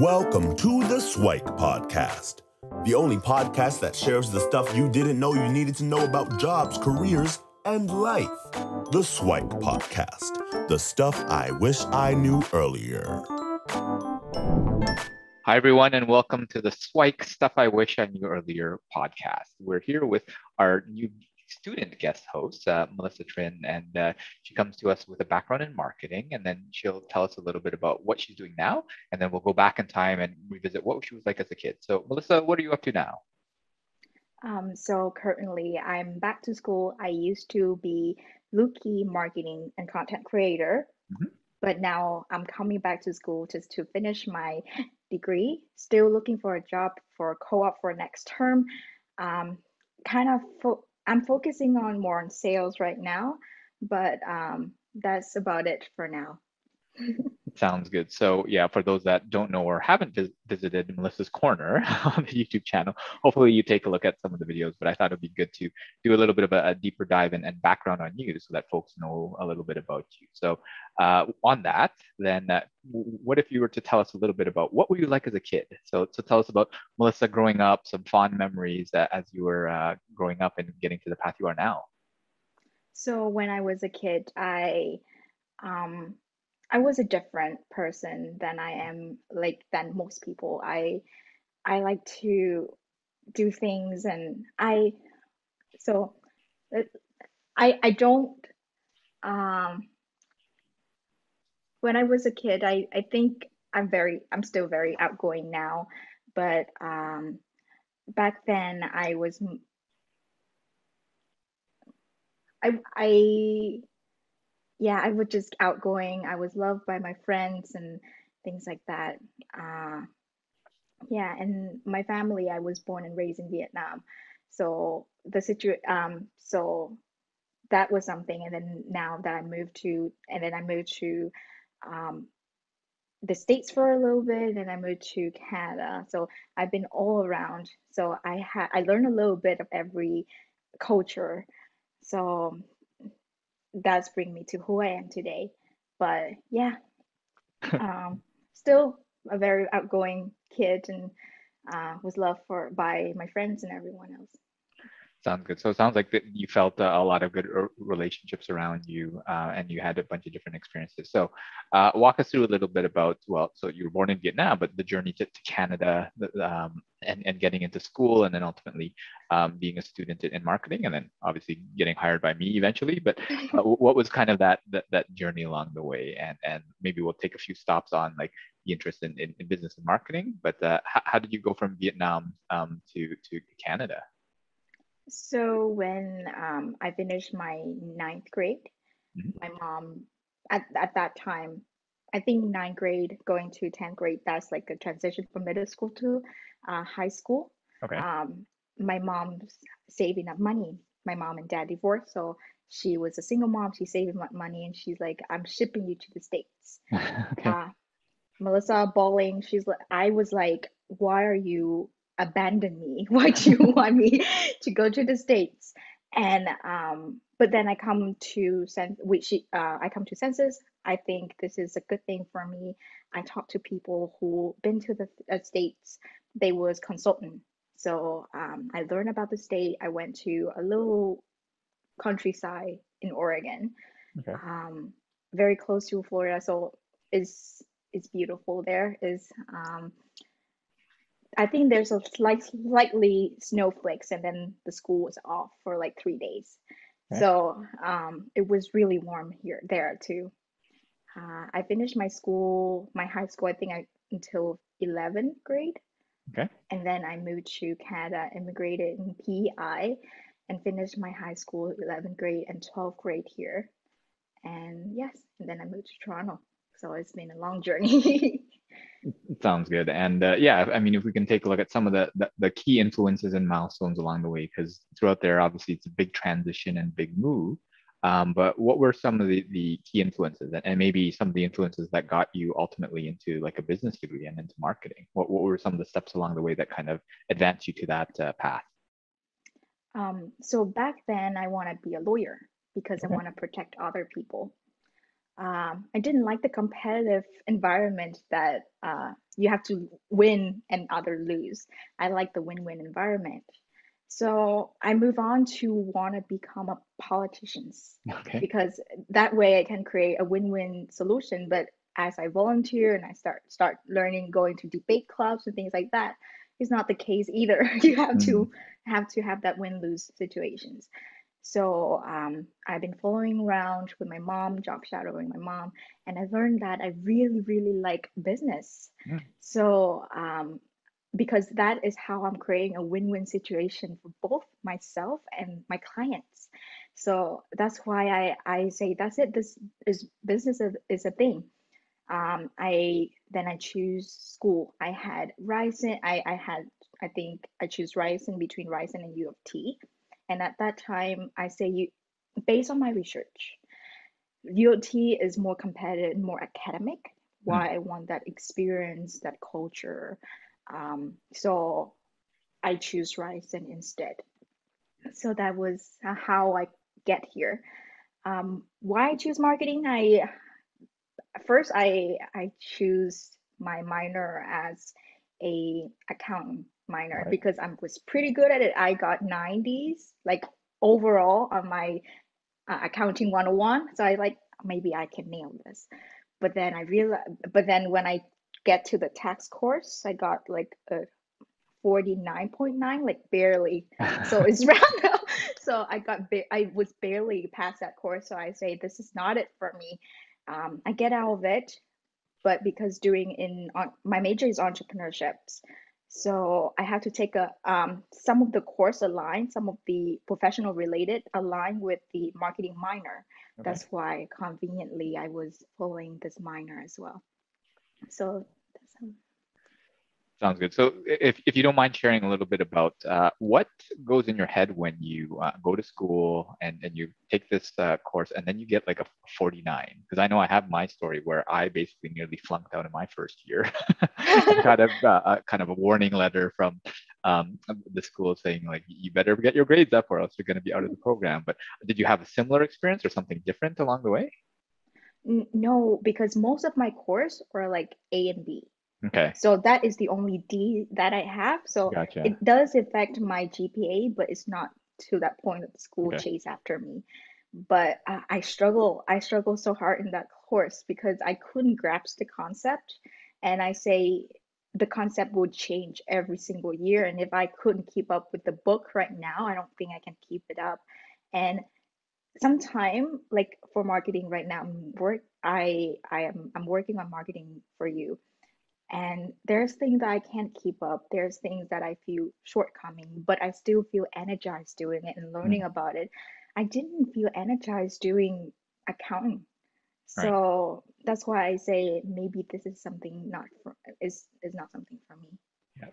Welcome to the SIWIKE Podcast, the only podcast that shares the stuff you didn't know you needed to know about jobs, careers, and life. The SIWIKE Podcast, the stuff I wish I knew earlier. Hi, everyone, and welcome to the SIWIKE Stuff I Wish I Knew Earlier podcast. We're here with our new student guest host, uh, Melissa Trinh, and uh, she comes to us with a background in marketing, and then she'll tell us a little bit about what she's doing now, and then we'll go back in time and revisit what she was like as a kid. So, Melissa, what are you up to now? Um, so currently, I'm back to school. I used to be Luki marketing and content creator, mm-hmm. but now I'm coming back to school just to finish my degree. Still looking for a job for co-op for next term. Um, kind of fo- I'm focusing on more on sales right now, but um, that's about it for now. Sounds good. So yeah, for those that don't know or haven't vis- visited Melissa's Corner on the YouTube channel, hopefully you take a look at some of the videos. But I thought it'd be good to do a little bit of a, a deeper dive and, and, background on you, so that folks know a little bit about you. So uh, on that, then uh, what if you were to tell us a little bit about what were you like as a kid? So so tell us about Melissa growing up, some fond memories uh, as you were uh, growing up and getting to the path you are now. So when I was a kid, I um, I was a different person than I am like than most people. I I like to do things and I so uh, I I don't um when I was a kid I I think I'm very I'm still very outgoing now but um back then I was I I yeah, I was just outgoing. I was loved by my friends and things like that. Uh, yeah, and my family, I was born and raised in Vietnam. So the situation, um, so that was something. And then now that I moved to, and then I moved to um, the States for a little bit, and I moved to Canada. So I've been all around. So I had, I learned a little bit of every culture. So does bring me to who I am today. But yeah, um, still a very outgoing kid and uh, was loved for by my friends and everyone else. Sounds good. So it sounds like that you felt uh, a lot of good relationships around you, uh, and you had a bunch of different experiences. So, uh, walk us through a little bit about well, so you were born in Vietnam, but the journey to, to Canada, um, and and getting into school, and then ultimately um, being a student in marketing, and then obviously getting hired by me eventually. But uh, what was kind of that, that that journey along the way, and and maybe we'll take a few stops on like the interest in, in, in business and marketing. But uh, how, how did you go from Vietnam um, to to Canada? So when um, I finished my ninth grade, mm-hmm. my mom at, at that time, I think ninth grade going to 10th grade, that's like a transition from middle school to uh, high school. Okay. Um, my mom's saving up money. My mom and dad divorced, so she was a single mom. She's saving up money, and she's like, "I'm shipping you to the states." okay. Uh, Melissa bawling. She's like, I was like, "Why are you abandon me? Why do you want me to go to the States? And um, but then I come to sense which uh, I come to senses. I think this is a good thing for me. I talk to people who been to the uh, states. They was consultant, so um, I learned about the state. I went to a little countryside in Oregon, okay. um, very close to Florida. So it's it's beautiful there. Is um, I think there's a slight, slightly snowflakes, and then the school was off for like three days. So um, it was really warm here there too. Uh, I finished my school, my high school, I think I until 11th grade. Okay. And then I moved to Canada, immigrated in PEI, and finished my high school 11th grade and 12th grade here. And yes, and then I moved to Toronto. So it's been a long journey. Sounds good. And uh, yeah, I mean, if we can take a look at some of the, the, the key influences and milestones along the way, because throughout there, obviously, it's a big transition and big move. Um, but what were some of the, the key influences and, and maybe some of the influences that got you ultimately into like a business degree and into marketing? What, what were some of the steps along the way that kind of advanced you to that uh, path? Um, so back then, I want to be a lawyer because okay. I want to protect other people. Um, I didn't like the competitive environment that uh, you have to win and other lose. I like the win-win environment. So I move on to want to become a politician Okay. because that way I can create a win-win solution. But as I volunteer and I start start learning, going to debate clubs and things like that, is not the case either. You have Mm, to have to have that win-lose situations. So um, I've been following around with my mom, job shadowing my mom, and I learned that I really, really like business. mm, So um, because that is how I'm creating a win-win situation for both myself and my clients. So that's why I, I say that's it. This is business is, is a thing. Um, I then I choose school. I had Ryerson. I, I had I think I choose Ryerson between Ryerson and U of T. And at that time, I say you based on my research, U of T is more competitive, more academic. mm. Why I want that experience, that culture. Um, so I choose Ryerson instead. So that was how I get here. Um, why I choose marketing? I first I I choose my minor as a accounting minor Right. because I was pretty good at it. I got 90s like overall on my uh, accounting 101. So I like maybe I can nail this. But then I realized, but then when I get to the tax course, I got like a 49.9, like barely. So it's round up. So I got ba- I was barely past that course. So I say this is not it for me. Um, I get out of it, but because doing in on my major is entrepreneurships, so I had to take a um, some of the course align, some of the professional related align with the marketing minor. Okay. That's why conveniently I was following this minor as well. So that's how Sounds good. So if, if you don't mind sharing a little bit about uh, what goes in your head when you uh, go to school and, and you take this uh, course and then you get like a 49? Because I know I have my story where I basically nearly flunked out in my first year. Got a, uh, kind of a warning letter from um, the school saying like, you better get your grades up or else you're going to be out of the program. But did you have a similar experience or something different along the way? No, because most of my course were like A and B. Okay. So that is the only D that I have. So Gotcha. it does affect my GPA, but it's not to that point that the school Okay. chase after me. But I, I struggle, I struggle so hard in that course because I couldn't grasp the concept. And I say the concept would change every single year. And if I couldn't keep up with the book right now, I don't think I can keep it up. And sometime like for marketing right now, work I I am I'm working on marketing for you and there's things that I can't keep up. There's things that I feel shortcoming, but I still feel energized doing it and learning Mm, about it. I didn't feel energized doing accounting. right. So that's why I say maybe this is something not for is is not something for me. Yeah.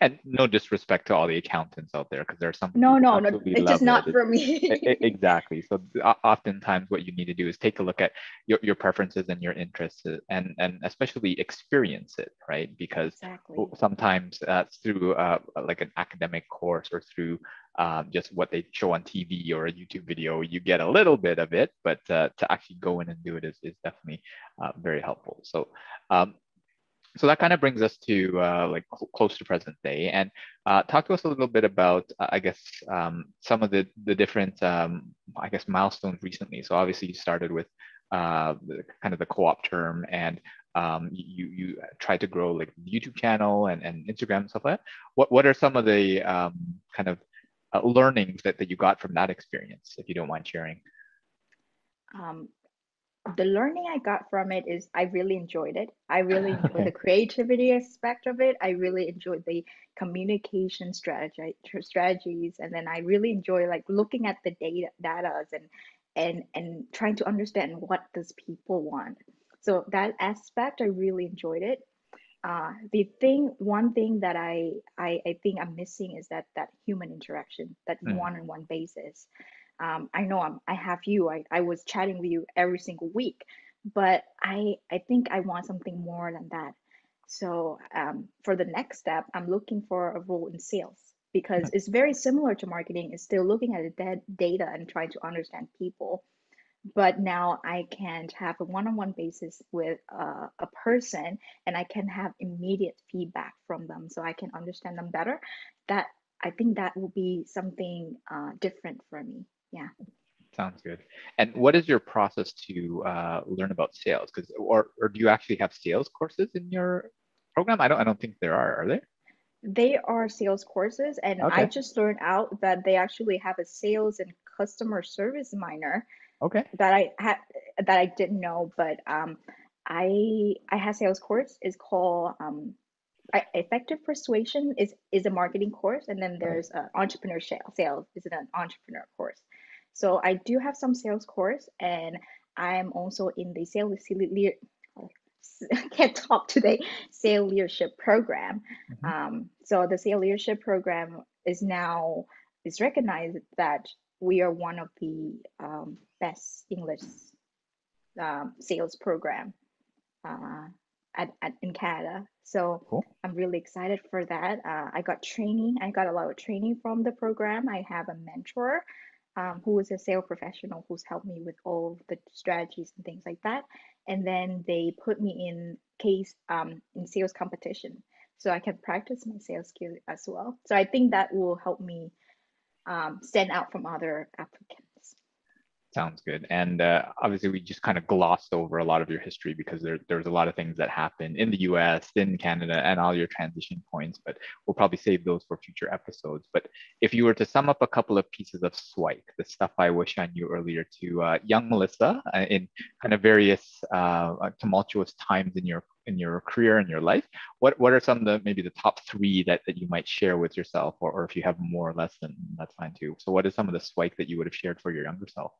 And no disrespect to all the accountants out there, because there are some No, no, no, it's just not it. for me. exactly. So oftentimes what you need to do is take a look at your, your preferences and your interests uh, and, and especially experience it, right? Because Exactly. sometimes uh, through uh, like an academic course or through um, just what they show on TV or a YouTube video, you get a little bit of it, but uh, to actually go in and do it is, is definitely uh, very helpful. So um, so that kind of brings us to uh, like cl- close to present day and uh, talk to us a little bit about uh, i guess um, some of the the different um, i guess milestones recently. So obviously you started with uh, the, kind of the co-op term and um, you you tried to grow like youtube channel and, and instagram and stuff like that. What what are some of the um, kind of uh, learnings that, that you got from that experience if you don't mind sharing? Um, the learning I got from it is I really enjoyed it. I really enjoyed the creativity aspect of it. I really enjoyed the communication strategy strategies, and then I really enjoy like looking at the data data and and and trying to understand what does people want. So that aspect I really enjoyed it. Uh, the thing, one thing that I, I I think I'm missing is that that human interaction, that Mhm. one-on-one basis. Um, I know I'm, I have you. I, I was chatting with you every single week, but I I think I want something more than that. So um, for the next step, I'm looking for a role in sales because it's very similar to marketing. It's still looking at the data and trying to understand people. but now I can have a one-on-one basis with uh, a person and I can have immediate feedback from them so I can understand them better. That I think that will be something uh, different for me. Yeah. Sounds good. And what is your process to uh, learn about sales? Because or or do you actually have sales courses in your program? I don't I don't think there are. Are there? They are sales courses, and okay. I just learned out that they actually have a sales and customer service minor. Okay. That I had that I didn't know, but um, I I had sales course. is called um, effective persuasion is is a marketing course, and then there's right. uh, entrepreneurship sales is an entrepreneur course. So I do have some sales course, and I'm also in the sales can't talk today sales leadership program mm-hmm. um, so the sales leadership program is now is recognized that we are one of the um, best english um, sales program uh, at, at, in canada so cool. i'm really excited for that uh, i got training i got a lot of training from the program i have a mentor um, who is a sales professional who's helped me with all the strategies and things like that. And then they put me in case um, in sales competition, so I can practice my sales skill as well. So I think that will help me um, stand out from other applicants. Sounds good. And uh, obviously, we just kind of glossed over a lot of your history because there, there's a lot of things that happened in the US, in Canada, and all your transition points, but we'll probably save those for future episodes. But if you were to sum up a couple of pieces of SIWIKE, the stuff I wish I knew earlier to uh, young Melissa uh, in kind of various uh, tumultuous times in your in your career and your life, what, what are some of the maybe the top three that, that you might share with yourself, or, or if you have more or less, then that's fine too. So, what is some of the SIWIKE that you would have shared for your younger self?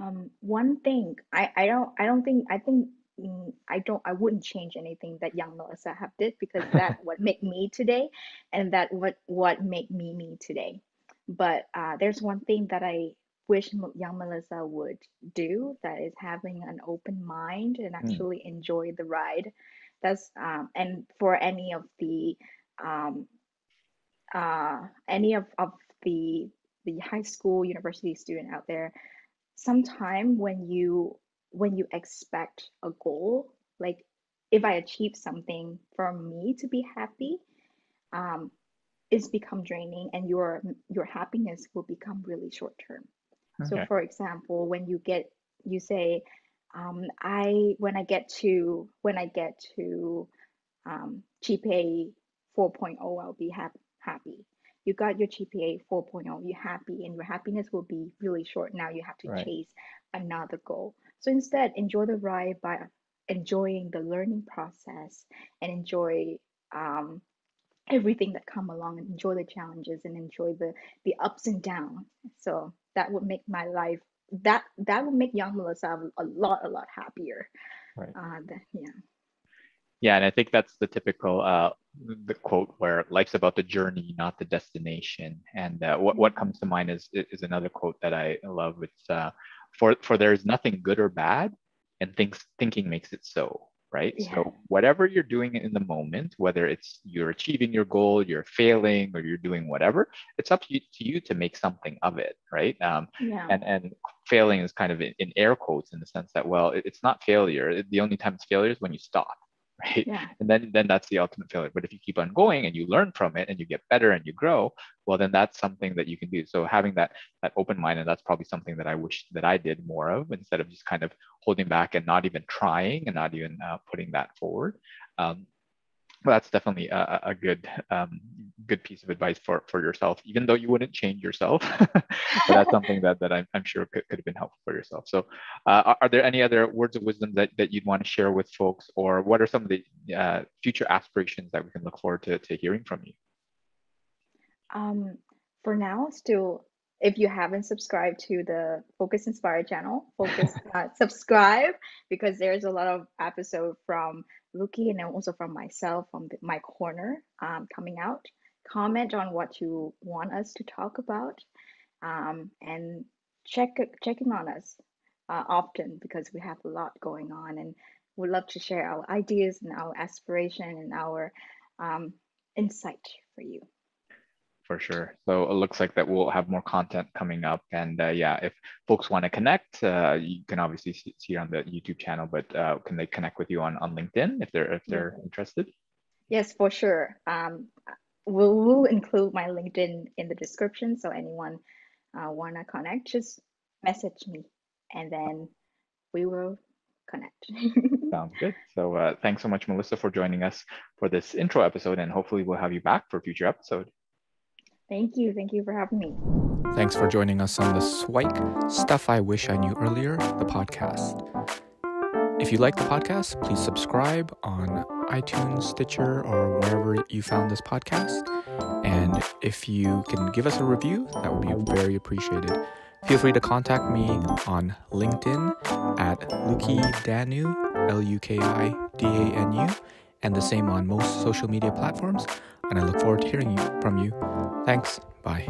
Um, one thing I, I don't I don't think I think mm, I don't I wouldn't change anything that young Melissa have did because that what make me today, and that what what make me me today. But uh, there's one thing that I wish young Melissa would do that is having an open mind and hmm. actually mm. enjoy the ride. That's um, and for any of the um, uh, any of, of the the high school university student out there sometime when you when you expect a goal like if i achieve something for me to be happy um it's become draining and your your happiness will become really short term okay. so for example when you get you say um, i when i get to when i get to um, gpa 4.0 i'll be ha- happy you got your GPA 4.0, you're happy, and your happiness will be really short. Now you have to right. chase another goal. So instead, enjoy the ride by enjoying the learning process and enjoy um, everything that come along and enjoy the challenges and enjoy the the ups and downs. So that would make my life that that would make young Melissa a lot a lot happier. Right. Uh, yeah. Yeah, and I think that's the typical uh, the quote where life's about the journey, not the destination. And uh, what what comes to mind is is another quote that I love. It's uh, for for there is nothing good or bad, and thinks thinking makes it so. Right. Yeah. So whatever you're doing in the moment, whether it's you're achieving your goal, you're failing, or you're doing whatever, it's up to you to, you to make something of it. Right. Um, yeah. And and failing is kind of in, in air quotes in the sense that well, it, it's not failure. The only time it's failure is when you stop right? Yeah. and then then that's the ultimate failure. But if you keep on going and you learn from it and you get better and you grow well then that's something that you can do. So having that that open mind and that's probably something that i wish that i did more of instead of just kind of holding back and not even trying and not even uh, putting that forward um, well, that's definitely a, a good um, good piece of advice for for yourself, even though you wouldn't change yourself. but that's something that, that I'm, I'm sure could, could have been helpful for yourself. So, uh, are, are, there any other words of wisdom that, that you'd want to share with folks, or what are some of the uh, future aspirations that we can look forward to, to hearing from you? Um, for now, still, if you haven't subscribed to the Focus Inspire channel, focus uh, subscribe because there's a lot of episode from Luki and also from myself from the, my corner um, coming out. Comment on what you want us to talk about, um, and check checking on us uh, often because we have a lot going on, and we love to share our ideas and our aspiration and our um, insight for you. For sure. So it looks like that we'll have more content coming up. And uh, yeah, if folks want to connect, uh, you can obviously see, see on the YouTube channel, but uh, can they connect with you on, on LinkedIn if they're if they're interested? Yes, for sure. Um, we'll, we'll include my LinkedIn in the description. So anyone uh, want to connect, just message me and then we will connect. Sounds good. So uh, thanks so much, Melissa, for joining us for this intro episode, and hopefully we'll have you back for future episode. Thank you. Thank you for having me. Thanks for joining us on the SIWIKE Stuff I Wish I Knew Earlier, the podcast. If you like the podcast, please subscribe on iTunes, Stitcher, or wherever you found this podcast. And if you can give us a review, that would be very appreciated. Feel free to contact me on LinkedIn at Luki Danu, L U K I D A N U, and the same on most social media platforms. And I look forward to hearing from you. Thanks. Bye.